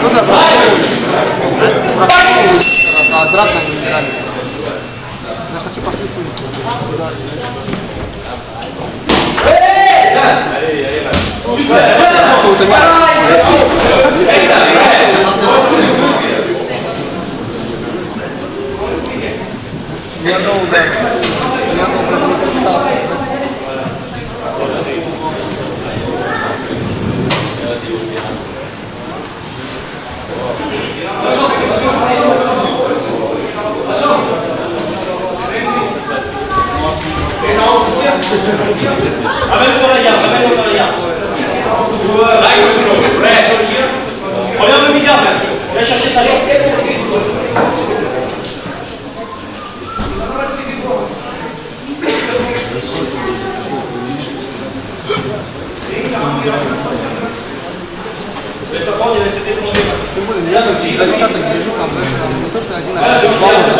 Toda врачи, а драться они собирались. Я хочу посвятить Ни одного удара. Ни одного даже не пытался. o o O Abbiamo guadagnato, abbiamo guadagnato. Sai come quello che prego, vogliamo invitare, riesci a scesa lì? Questo foglio deve essere definito. Guarda, abbiamo